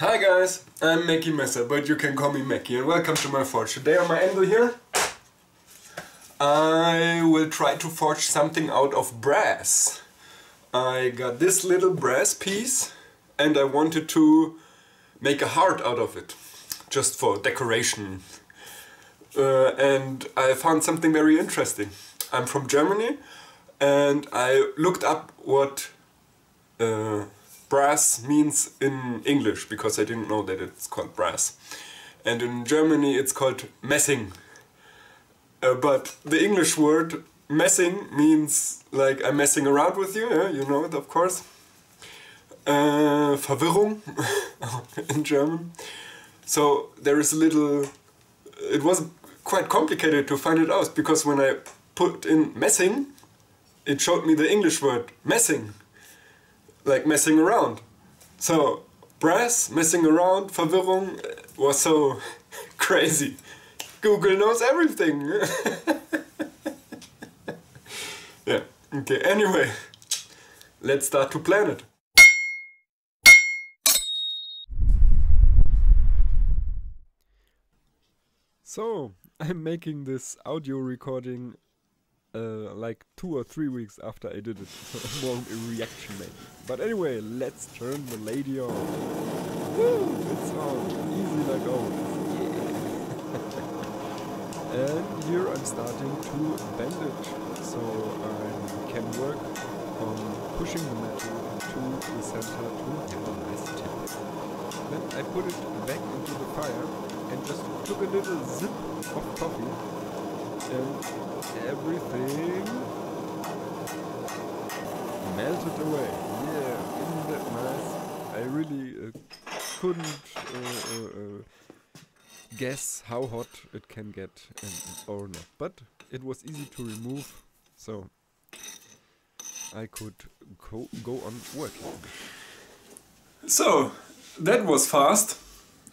Hi guys, I'm Mekky Messer, but you can call me Mekky and welcome to my forge. Today on my anvil here, I will try to forge something out of brass. I got this little brass piece and I wanted to make a heart out of it, just for decoration. Uh, and I found something very interesting. I'm from Germany and I looked up what uh, brass means in English because I didn't know that it's called brass. And in Germany it's called messing. Uh, but the English word messing means like I'm messing around with you, yeah, you know it of course. Uh, Verwirrung in German. So there is a little. It was quite complicated to find it out because when I put in messing, it showed me the English word messing, like messing around. So brass, messing around, Verwirrung uh, was so crazy. Google knows everything. yeah, okay, anyway, let's start to plan it. So, I'm making this audio recording uh, like two or three weeks after I did it. More reaction maybe. But anyway, let's turn the lady on. Woo! It's on. Easy like always. Yeah. and here I'm starting to bend it so I can work on pushing the metal to the center to have a nice tip. Then I put it back into the fire and just took a little zip of coffee and everything melted away. Yeah, isn't that nice? I really uh, couldn't uh, uh, uh guess how hot it can get or not, but it was easy to remove, so I could go, go on working. So, that was fast.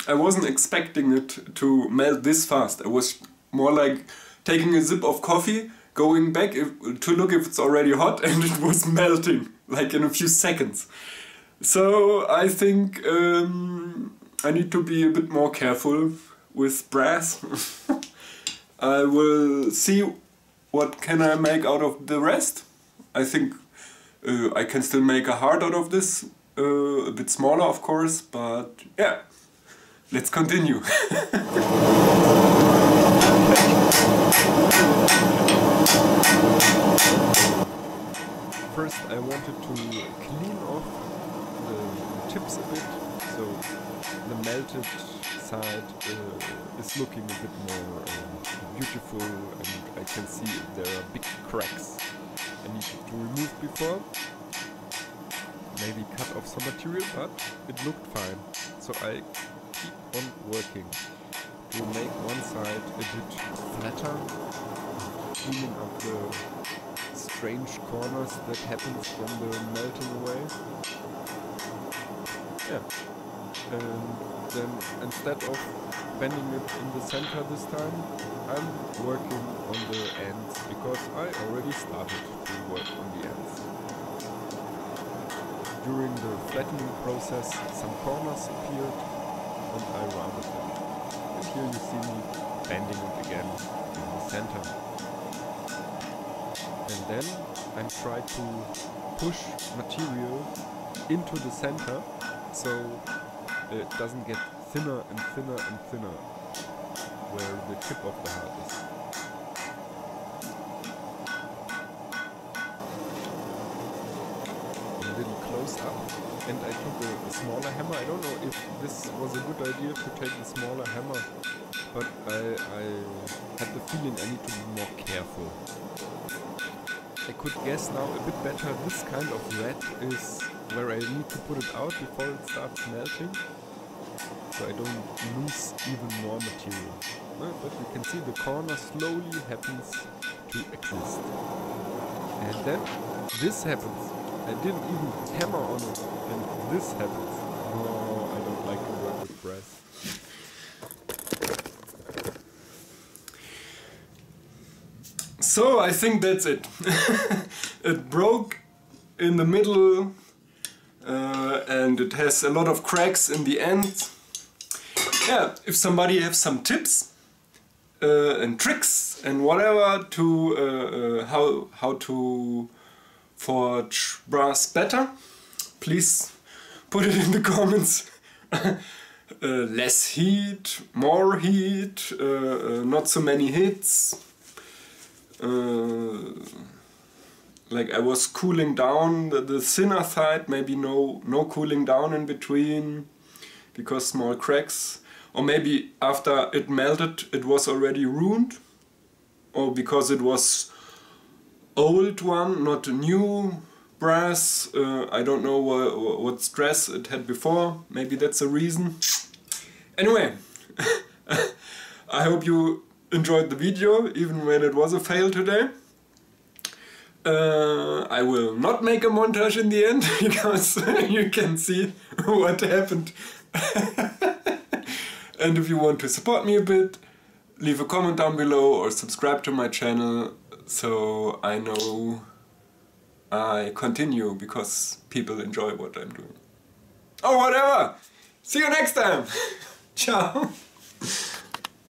I wasn't expecting it to melt this fast. I was more like taking a sip of coffee, going back if, to look if it's already hot, and it was melting like in a few seconds. So I think um, I need to be a bit more careful with brass. I will see what can I make out of the rest. I think uh, I can still make a heart out of this, uh, a bit smaller of course, but yeah, let's continue. First I wanted to clean off the tips a bit, so the melted side uh, is looking a bit more uh, beautiful and I can see there are big cracks I need to remove before. Maybe cut off some material, but it looked fine. So I keep on working to make one side a bit flatter, cleaning up the strange corners that happens from the melting away. Yeah. And then instead of bending it in the center this time, I'm working on the ends because I already started to work on the ends. During the flattening process, some corners appeared and I rounded. And here you see me bending it again in the center. And then I'm trying to push material into the center so it doesn't get thinner and thinner and thinner where the tip of the heart is. Up and I took a, a, smaller hammer. I don't know if this was a good idea to take the smaller hammer but I, I had the feeling I need to be more careful. I could guess now a bit better this kind of red is where I need to put it out before it starts melting so I don't lose even more material. But you can see the corner slowly happens to exist. And then this happens. I didn't even hammer on it and this happens. No, I don't like to work with brass. So I think that's it. it broke in the middle uh, and it has a lot of cracks in the end. Yeah, if somebody has some tips uh, and tricks and whatever to uh, uh, how how to forge brass better, please put it in the comments. Uh, less heat, more heat, uh, uh, not so many hits. like I was cooling down the, the thinner side, maybe no no cooling down in between because small cracks. Or maybe after it melted it was already ruined. Or because it was old one, not a new brass. Uh, I don't know what, what stress it had before. Maybe that's a reason. Anyway, I hope you enjoyed the video, even when it was a fail today. Uh, I will not make a montage in the end, because you can see what happened. and if you want to support me a bit, leave a comment down below or subscribe to my channel so I know I continue because people enjoy what I'm doing. Or whatever! See you next time! Ciao!